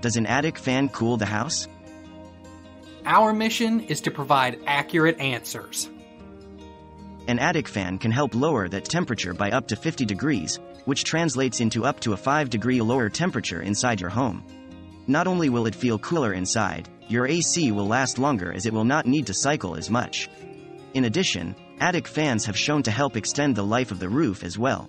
does an attic fan cool the house? Our mission is to provide accurate answers. An attic fan can help lower that temperature by up to 50 degrees, which translates into up to a 5 degree lower temperature inside your home. Not only will it feel cooler inside, your AC will last longer as it will not need to cycle as much. In addition, attic fans have shown to help extend the life of the roof as well.